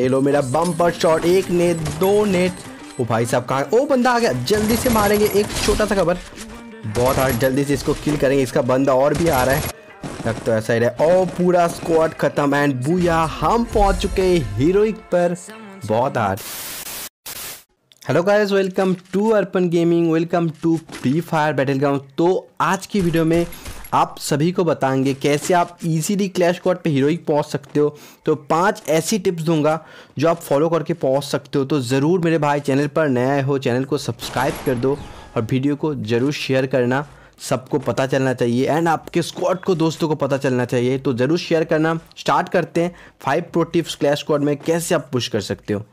ये लो मेरा बम्पर शॉट एक नेट दो नेट ओ भाई साहब कहाँ ओ, बंदा आ गया। जल्दी से मारेंगे। एक छोटा सा खबर। बहुत हार्ड जल्दी से इसको किल करेंगे। इसका बंदा और भी आ रहा है। लग तो ऐसा ही रहा ओ, पूरा स्क्वाड खत्म एंड बुया, हम पहुँच चुके हीरोइक पर। बहुत hard hello guys welcome to Arpan gaming welcome to free fire battle ground तो आज की वीडियो में आप सभी को बताएँगे कैसे आप इजीली क्लैश कोड पे हीरोइक पहुँच सकते हो। तो पाँच ऐसी टिप्स दूँगा जो आप फॉलो करके पहुँच सकते हो। तो ज़रूर मेरे भाई चैनल पर नया हो चैनल को सब्सक्राइब कर दो और वीडियो को ज़रूर शेयर करना। सबको पता चलना चाहिए एंड आपके स्क्वाड को, दोस्तों को पता चलना चाहिए। तो ज़रूर शेयर करना। स्टार्ट करते हैं five pro tips clash code में कैसे आप पुश कर सकते हो।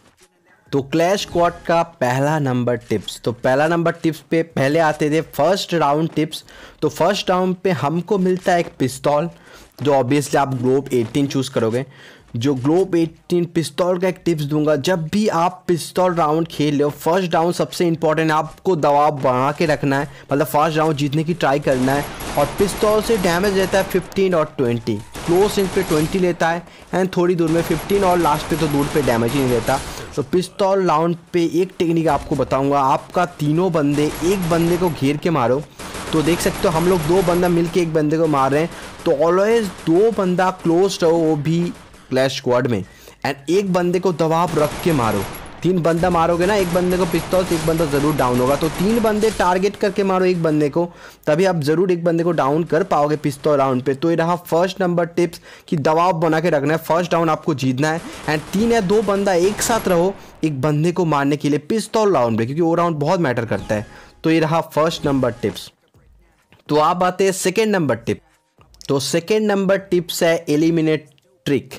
तो क्लैश क्वाड का पहला नंबर टिप्स तो पहला नंबर टिप्स पे पहले आते थे फ़र्स्ट राउंड टिप्स तो फ़र्स्ट राउंड पे हमको मिलता है एक पिस्तौल जो ऑब्वियसली आप ग्लोब 18 चूज़ करोगे। जो ग्लोब 18 पिस्तौल का एक टिप्स दूँगा, जब भी आप पिस्तौल राउंड खेल रहे हो फ़र्स्ट राउंड सबसे इंपॉर्टेंट आपको दबाव बढ़ा के रखना है। मतलब फ़र्स्ट राउंड जीतने की ट्राई करना है। और पिस्तौल से डैमेज रहता है 15 और 20 क्लोज रेंज पे 20 लेता है एंड थोड़ी दूर में 15 और लास्ट पे तो दूर पे डैमेज ही नहीं लेता। तो पिस्तौल लाउंड पे एक टेक्निक आपको बताऊँगा। आपका तीनों बंदे एक बंदे को घेर के मारो। तो देख सकते हो, हम लोग दो बंदा मिल के एक बंदे को मार रहे हैं। तो ऑलवेज दो बंदा क्लोज रहो, वो भी क्लैश स्क्वाड में। एंड एक बंदे को दबाव रख के मारो। तीन बंदा मारोगे ना, एक बंदे को पिस्तौल से एक बंदा ज़रूर डाउन होगा। तो तीन बंदे टारगेट करके मारो एक बंदे को, तभी आप ज़रूर एक बंदे को डाउन कर पाओगे पिस्तौल राउंड पे। तो ये रहा फ़र्स्ट नंबर टिप्स कि दबाव बना के रखना है। फ़र्स्ट राउंड आपको जीतना है। एंड तीन या दो बंदा एक साथ रहो एक बंदे को मारने के लिए पिस्तौल राउंड पे, क्योंकि वो राउंड बहुत मैटर करता है। तो ये रहा फ़र्स्ट नंबर टिप्स तो आप आते हैं सेकेंड नंबर टिप तो सेकेंड नंबर टिप्स है एलिमिनेट ट्रिक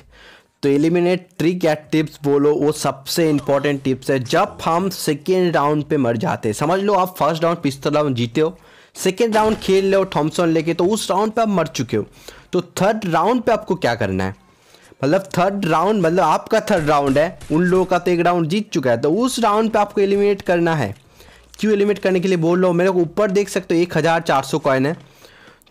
तो एलिमिनेट ट्रिक या टिप्स बोलो, वो सबसे इंपॉर्टेंट टिप्स है। जब हम सेकेंड राउंड पे मर जाते हैं, समझ लो आप फ़र्स्ट राउंड पिस्तौल राउंड जीते हो सेकेंड राउंड खेल लो थॉमसन लेके तो उस राउंड पे आप मर चुके हो। तो थर्ड राउंड पे आपको क्या करना है? मतलब थर्ड राउंड मतलब आपका थर्ड राउंड है, उन लोगों का तो एक राउंड जीत चुका है तो उस राउंड पे आपको एलिमिनेट करना है। क्यों एलिमिनेट करने के लिए बोल रहा हूँ? मेरे को ऊपर देख सकते हो, एक हज़ार चार सौ कॉइन है।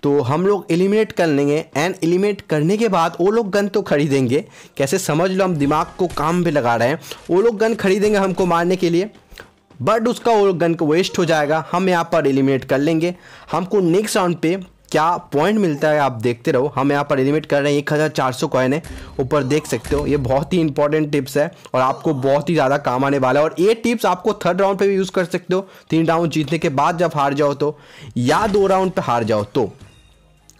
तो हम लोग एलिमिनेट कर लेंगे एंड एलिमिनेट करने के बाद वो लोग गन तो खरीदेंगे। कैसे समझ लो हम दिमाग को काम पे लगा रहे हैं। वो लोग गन खरीदेंगे हमको मारने के लिए बट उसका वो गन को वेस्ट हो जाएगा। हम यहाँ पर एलिमिनेट कर लेंगे। हमको नेक्स्ट राउंड पे क्या पॉइंट मिलता है आप देखते रहो। हम यहाँ पर एलिमिनेट कर रहे हैं, एक हज़ार चार सौ कॉइन है। ऊपर देख सकते हो, ये बहुत ही इंपॉर्टेंट टिप्स है और आपको बहुत ही ज़्यादा काम आने वाला है। और ये टिप्स आपको थर्ड राउंड पे भी यूज़ कर सकते हो। तीन राउंड जीतने के बाद जब हार जाओ तो या दो राउंड पे हार जाओ तो।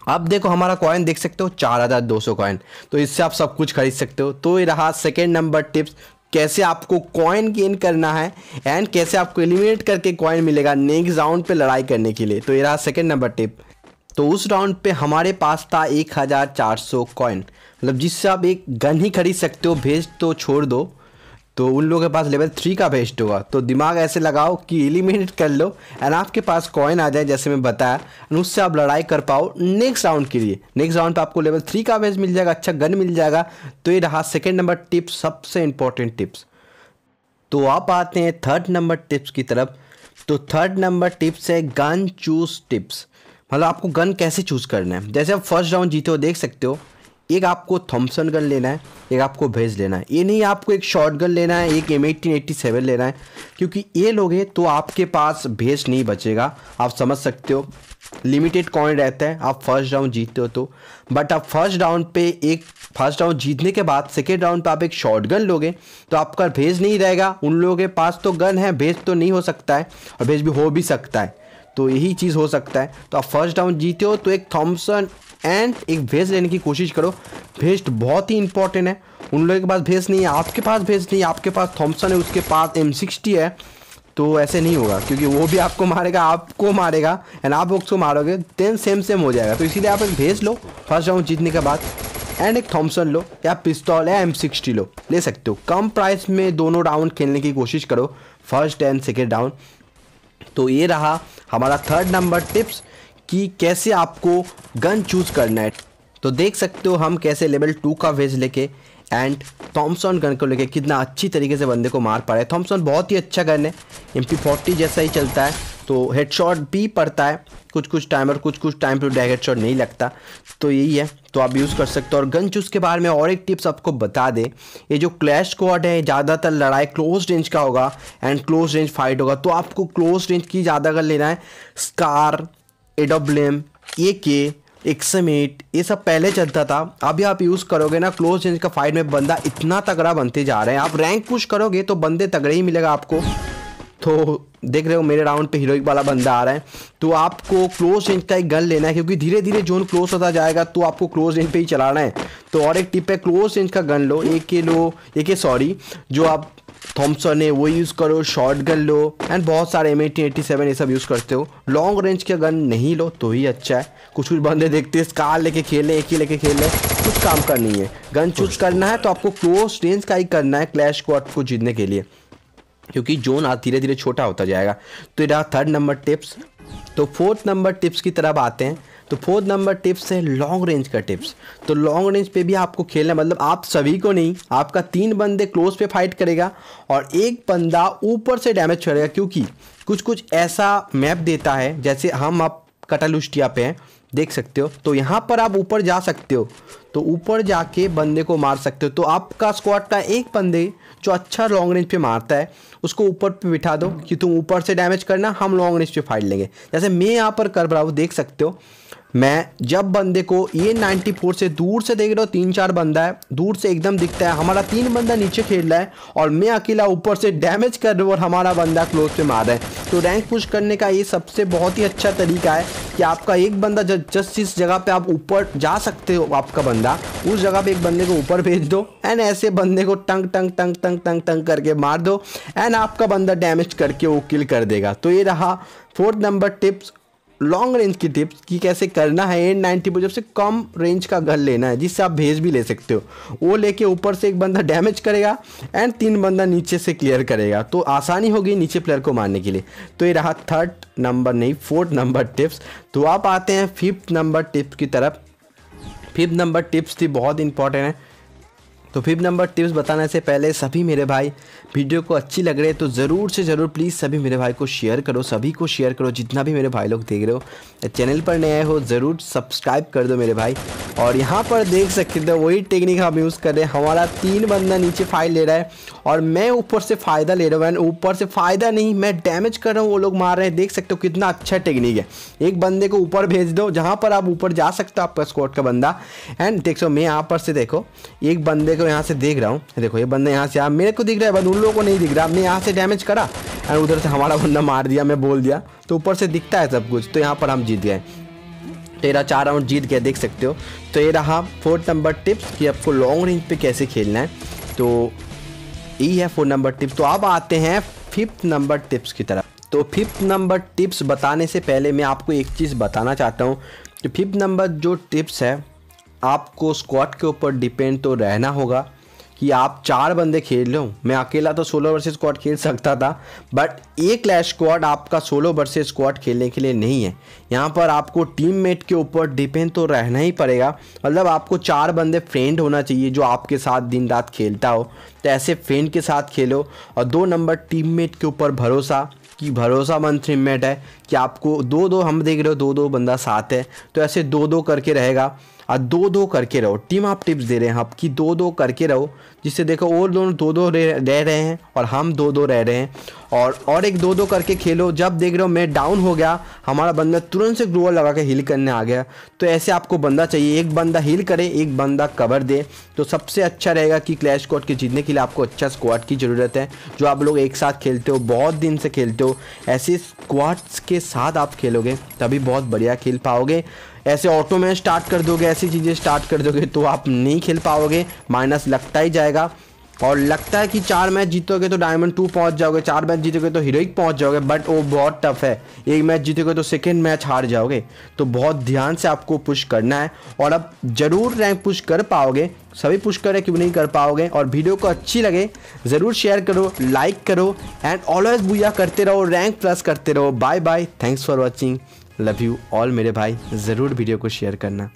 अब देखो, हमारा कॉइन देख सकते हो, चार हज़ार दो सौ कॉइन तो इससे आप सब कुछ खरीद सकते हो। तो ये रहा सेकेंड नंबर टिप्स कैसे आपको कॉइन गेन करना है एंड कैसे आपको एलिमिनेट करके कॉइन मिलेगा नेक्स्ट राउंड पे लड़ाई करने के लिए। तो ये रहा सेकेंड नंबर टिप तो उस राउंड पे हमारे पास था एक हज़ार चार सौ कॉइन मतलब जिससे आप एक गन ही खरीद सकते हो, भेज तो छोड़ दो। तो उन लोगों के पास लेवल थ्री का बेस्ट होगा तो दिमाग ऐसे लगाओ कि एलिमिनेट कर लो एंड आपके पास कॉइन आ जाए, जैसे मैं बताया। एंड उससे आप लड़ाई कर पाओ नेक्स्ट राउंड के लिए। नेक्स्ट राउंड पे आपको लेवल थ्री का बेस्ट मिल जाएगा अच्छा गन मिल जाएगा। तो ये रहा सेकेंड नंबर टिप्स सबसे इंपॉर्टेंट टिप्स तो आप आते हैं थर्ड नंबर टिप्स की तरफ़। तो थर्ड नंबर टिप्स है गन चूज़ टिप्स मतलब आपको गन कैसे चूज़ करना है। जैसे आप फ़र्स्ट राउंड जीते हो, देख सकते हो। एक आपको थॉम्सन गन लेना है, एक आपको भेज लेना है। ये नहीं आपको एक शॉर्ट गन लेना है, एक एम एटीन लेना है, क्योंकि ये लोगे तो आपके पास भेज नहीं बचेगा। आप समझ सकते हो लिमिटेड कॉइन रहता है, आप फ़र्स्ट राउंड जीतते हो तो। बट आप फ़र्स्ट राउंड पे एक फ़र्स्ट राउंड जीतने के बाद सेकेंड राउंड पे आप एक शॉर्ट गन लोगे तो आपका भेज नहीं रहेगा। उन लोगों के पास तो गन है भेज तो नहीं हो सकता है, और भेज भी हो भी सकता है। तो यही चीज़ हो सकता है। तो आप फ़र्स्ट राउंड जीते हो तो एक थॉमसन एंड एक भेज लेने की कोशिश करो। भेज बहुत ही इंपॉर्टेंट है। उन लोगों के पास भेज नहीं है, आपके पास भेज नहीं है, आपके पास थॉमसन है, उसके पास एम सिक्सटी है। तो ऐसे नहीं होगा, क्योंकि वो भी आपको मारेगा आपको मारेगा एंड आप उसको मारोगे देन सेम सेम हो जाएगा। तो इसीलिए आप एक भेज लो फ़र्स्ट राउंड जीतने के बाद एंड एक थॉमसन लो, या पिस्तौल या एम सिक्सटी लो, ले सकते हो। कम प्राइस में दोनों राउंड खेलने की कोशिश करो फ़र्स्ट एंड सेकेंड राउंड तो ये रहा हमारा थर्ड नंबर टिप्स कि कैसे आपको गन चूज़ करना है। तो देख सकते हो हम कैसे लेवल टू का वेज लेके एंड थॉमसन गन को लेके कितना अच्छी तरीके से बंदे को मार पा रहे हैं। थॉमसन बहुत ही अच्छा गन है। एम पी जैसा ही चलता है। तो हेडशॉट भी पड़ता है। कुछ कुछ टाइम और कुछ कुछ टाइम पर डैग हेडशॉट नहीं लगता। तो यही है। तो आप यूज़ कर सकते हो। और गन चूज़ के बारे में और एक टिप्स आपको बता दें। ये जो क्लैश कोड है ज़्यादातर लड़ाई क्लोज रेंज का होगा एंड क्लोज रेंज फाइट होगा। तो आपको क्लोज रेंज की ज़्यादा गन लेना है स्कार एडोब्लेम ए के एक्समेट ये सब पहले चलता था। अभी आप यूज़ करोगे ना क्लोज रेंज का फाइट में बंदा इतना तगड़ा बनते जा रहे हैं। आप रैंक पुश करोगे तो बंदे तगड़े ही मिलेगा आपको। तो देख रहे हो, मेरे राउंड पे हीरोइक वाला बंदा आ रहा है। तो आपको क्लोज रेंज का एक गन लेना है, क्योंकि धीरे धीरे जोन क्लोज होता जाएगा तो आपको क्लोज रेंज पे ही चलाना है। तो और एक टिप है क्लोज रेंज का गन लो। एक के लो एक के सॉरी जो आप थॉमसन है वो यूज़ करो शॉर्ट गन लो एंड बहुत सारे एम एटी एटी सेवन ये सब यूज़ करते हो। लॉन्ग रेंज का गन नहीं लो तो ही अच्छा है। कुछ कुछ बंदे देखते हैं स्कार लेके खेल एक ही लेके खेल कुछ काम का नहीं है। गन चूज़ करना है तो आपको क्लोज रेंज का ही करना है क्लैश क्वाड को जीतने के लिए। क्योंकि जोन आज धीरे धीरे छोटा होता जाएगा। तो ये थर्ड नंबर टिप्स तो फोर्थ नंबर टिप्स की तरफ़ आते हैं। तो फोर्थ नंबर टिप्स है लॉन्ग रेंज का टिप्स तो लॉन्ग रेंज पे भी आपको खेलना मतलब आप सभी को नहीं, आपका तीन बंदे क्लोज पे फाइट करेगा और एक बंदा ऊपर से डैमेज करेगा, क्योंकि कुछ कुछ ऐसा मैप देता है, जैसे हम आप कटालुष्टिया पे हैं, देख सकते हो। तो यहाँ पर आप ऊपर जा सकते हो तो ऊपर जाके बंदे को मार सकते हो। तो आपका स्क्वाड का एक बंदे जो अच्छा लॉन्ग रेंज पे मारता है, उसको ऊपर पे बिठा दो कि तुम ऊपर से डैमेज करना, हम लॉन्ग रेंज पे फाइट लेंगे। जैसे मैं यहाँ पर कर रहा हूँ, देख सकते हो मैं जब बंदे को ये 94 से दूर से देख रहा हूँ, तीन चार बंदा है, दूर से एकदम दिखता है, हमारा तीन बंदा नीचे खेल रहा है और मैं अकेला ऊपर से डैमेज कर रहा हूँ और हमारा बंदा क्लोज पे मार रहा है। तो रैंक पुश करने का ये सबसे बहुत ही अच्छा तरीका है कि आपका एक बंदा जस्ट जिस जगह पे आप ऊपर जा सकते हो, आपका बंदा, उस जगह पे एक बंदे को ऊपर भेज दो एंड ऐसे बंदे को टंग टंग टंग टंग टंग टंग करके मार दो एंड आपका बंदा डैमेज करके वो किल कर देगा। तो ये रहा fourth number tips long range की टिप्स कि कैसे करना है एन नाइन्टी पर जब से कम रेंज का गन लेना है, जिससे आप भेज भी ले सकते हो, वो लेके ऊपर से एक बंदा डैमेज करेगा एंड तीन बंदा नीचे से क्लियर करेगा। तो आसानी होगी नीचे प्लेयर को मारने के लिए। तो ये रहा थर्ड नंबर नहीं फोर्थ नंबर टिप्स तो आप आते हैं फिफ्थ नंबर टिप्स की तरफ़। फिफ्थ नंबर टिप्स थी बहुत इंपॉर्टेंट है। तो फिफ्थ नंबर टिप्स बताने से पहले सभी मेरे भाई, वीडियो को अच्छी लग रही है तो ज़रूर से ज़रूर प्लीज़ सभी मेरे भाई को शेयर करो, सभी को शेयर करो, जितना भी मेरे भाई लोग देख रहे हो। चैनल पर नए हो, ज़रूर सब्सक्राइब कर दो मेरे भाई। और यहाँ पर देख सकते हो, वही टेक्निक हम यूज़ कर रहे हैं। हमारा तीन बंदा नीचे फ़ाइल ले रहा है और मैं ऊपर से फ़ायदा ले रहा हूँ। ऊपर से फ़ायदा नहीं, मैं डैमेज कर रहा हूँ, वो लोग मार रहे हैं। देख सकते हो कितना अच्छा टेक्निक है। एक बंदे को ऊपर भेज दो, जहाँ पर आप ऊपर जा सकते हो आपका स्कॉट का बंदा। एंड देख सो मैं यहाँ पर से देखो, एक बंदे यहाँ से देख रहा हूँ। देखो, ये बंदा यहाँ से आ, मेरे को दिख रहा है बस उन लोगों को नहीं दिख रहा। हमने यहाँ से डैमेज करा एंड उधर से हमारा बंदा मार दिया, मैं बोल दिया। तो ऊपर से दिखता है सब कुछ तो यहाँ पर हम जीत गए। तेरह चार राउंड जीत गए, देख सकते हो। तो ये रहा फोर्थ नंबर टिप्स कि आपको लॉन्ग रेंज पे कैसे खेलना है। तो यही है फोर्थ नंबर टिप्स तो अब आते हैं फिफ्थ नंबर टिप्स की तरफ़। तो फिफ्थ नंबर टिप्स बताने से पहले मैं आपको एक चीज़ बताना चाहता हूँ कि फिफ्थ नंबर जो टिप्स है आपको स्क्वाड के ऊपर डिपेंड तो रहना होगा कि आप चार बंदे खेल लो मैं अकेला तो सोलो वर्सेस स्क्वाड खेल सकता था बट एक क्लैश स्क्वाड आपका सोलो वर्सेस स्क्वाड खेलने के लिए नहीं है। यहाँ पर आपको टीममेट के ऊपर डिपेंड तो रहना ही पड़ेगा। मतलब आपको चार बंदे फ्रेंड होना चाहिए जो आपके साथ दिन रात खेलता हो। तो ऐसे फ्रेंड के साथ खेलो और दो नंबर टीममेट के ऊपर भरोसा, कि भरोसामंद टीममेट है कि आपको दो दो हम देख रहे हो दो दो बंदा साथ है। तो ऐसे दो दो करके रहेगा। और दो दो करके रहो। टीम आप टिप्स दे रहे हैं आपकी दो दो करके रहो। जिससे देखो और दोनों दो दो रह रहे हैं और हम दो दो रह रहे हैं। और और एक दो दो करके खेलो। जब देख रहे हो मैं डाउन हो गया, हमारा बंदा तुरंत से ग्लोअर लगा के हील करने आ गया। तो ऐसे आपको बंदा चाहिए। एक बंदा हील करे, एक बंदा कवर दे। तो सबसे अच्छा रहेगा कि क्लैश कोर्ट के जीतने के लिए आपको अच्छा स्क्वाड की ज़रूरत है। जो आप लोग एक साथ खेलते हो, बहुत दिन से खेलते हो, ऐसे स्क्वाड्स के साथ आप खेलोगे, तभी बहुत बढ़िया खेल पाओगे। ऐसे ऑटो में स्टार्ट कर दोगे, ऐसी चीज़ें स्टार्ट कर दोगे तो आप नहीं खेल पाओगे। माइनस लगता ही जाएगा। और लगता है कि चार मैच जीतोगे तो डायमंड टू पहुँच जाओगे, चार मैच जीतोगे तो हीरोइक पहुँच जाओगे बट वो बहुत टफ है। एक मैच जीतोगे तो सेकेंड मैच हार जाओगे। तो बहुत ध्यान से आपको पुश करना है। और अब ज़रूर रैंक पुश कर पाओगे। सभी पुश करें, क्यों नहीं कर पाओगे? और वीडियो को अच्छी लगे, ज़रूर शेयर करो लाइक करो एंड ऑलवेज बुया करते रहो रैंक प्लस करते रहो। Bye bye thanks for watching love you all मेरे भाई। ज़रूर वीडियो को शेयर करना।